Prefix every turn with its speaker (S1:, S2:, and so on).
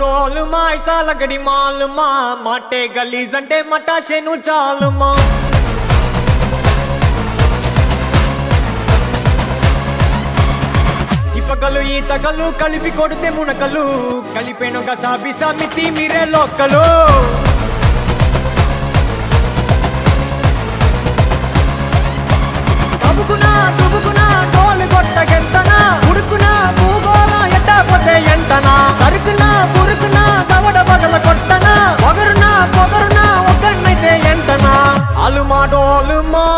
S1: డోలు మా ఇసాల మాలు మా మాటే గలీజ్ అంటే మటాషేను చాలు మా ఇపకలు ఈతకలు కలిపి కొడితే మునకలు కలిపేనుగా గసాబిసా మితి మీరే లోకలు. มาดอหรือมา